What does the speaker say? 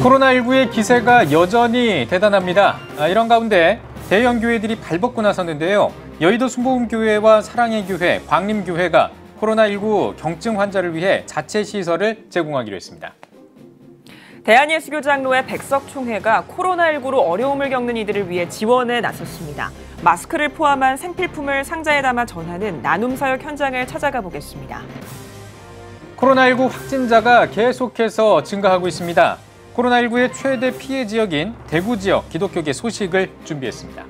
코로나19의 기세가 여전히 대단합니다. 아, 이런 가운데 대형 교회들이 발벗고 나섰는데요. 여의도 순복음교회와 사랑의 교회, 광림교회가 코로나19 경증 환자를 위해 자체 시설을 제공하기로 했습니다. 대한예수교장로회 백석총회가 코로나19로 어려움을 겪는 이들을 위해 지원에 나섰습니다. 마스크를 포함한 생필품을 상자에 담아 전하는 나눔 사역 현장을 찾아가 보겠습니다. 코로나19 확진자가 계속해서 증가하고 있습니다. 코로나19의 최대 피해 지역인 대구 지역 기독교계 소식을 준비했습니다.